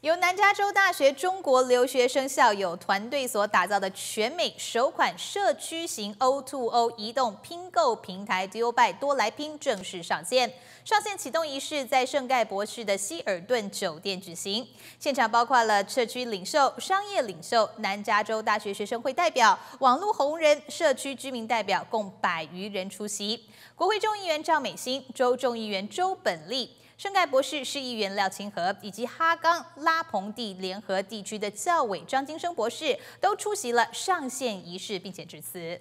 由南加州大学中国留学生校友团队所打造的全美首款社区型 O2O 移动拼购平台 DealBuy 多来拼正式上线。上线启动仪式在圣盖博士的希尔顿酒店举行，现场包括了社区领袖、商业领袖、南加州大学学生会代表、网络红人、社区居民代表，共百余人出席。国会众议员赵美心、州众议员周本利。圣盖博士市议员廖清和以及哈冈拉蓬地联合地区的教委张金生博士都出席了上线仪式，并且致辞。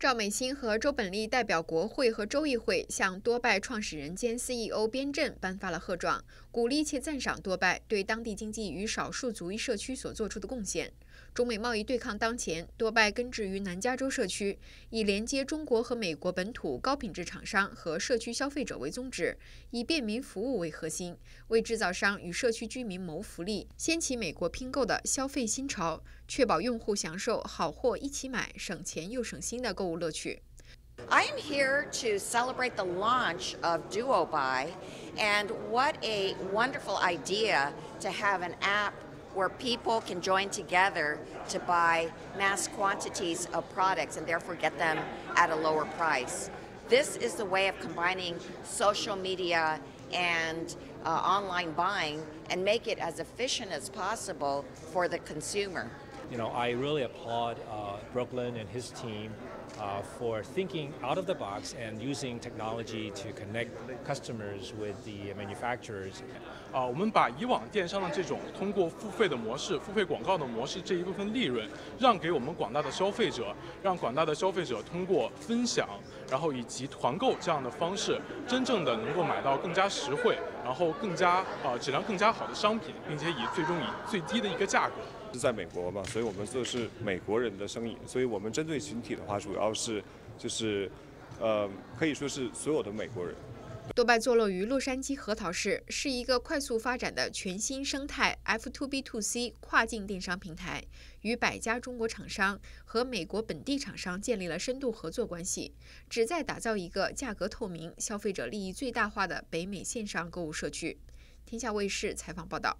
赵美心和周本利代表国会和州议会，向多拜创始人兼 CEO 边镇颁发了贺状，鼓励且赞赏多拜对当地经济与少数族裔社区所做出的贡献。中美贸易对抗当前，多拜根植于南加州社区，以连接中国和美国本土高品质厂商和社区消费者为宗旨，以便民服务为核心，为制造商与社区居民谋福利，掀起美国拼购的消费新潮，确保用户享受好货一起买、省钱又省心的购物乐趣。I am here to celebrate the launch of DuoBuy, and what a wonderful idea to have an app. where people can join together to buy mass quantities of products and therefore get them at a lower price. This is the way of combining social media and uh, online buying and make it as efficient as possible for the consumer. You know, I really applaud uh, Brooklyn and his team uh, for thinking out of the box and using technology to connect customers with the manufacturers. 啊，我们把以往电商的这种通过付费的模式、付费广告的模式这一部分利润，让给我们广大的消费者，让广大的消费者通过分享，然后以及团购这样的方式，真正的能够买到更加实惠，然后更加呃质量更加好的商品，并且以最终以最低的一个价格。是在美国嘛，所以我们做的是美国人的生意，所以我们针对群体的话，主要是就是，呃，可以说是所有的美国人。多拜坐落于洛杉矶核桃市，是一个快速发展的全新生态 F2B2C 跨境电商平台，与百家中国厂商和美国本地厂商建立了深度合作关系，旨在打造一个价格透明、消费者利益最大化的北美线上购物社区。天下卫视采访报道。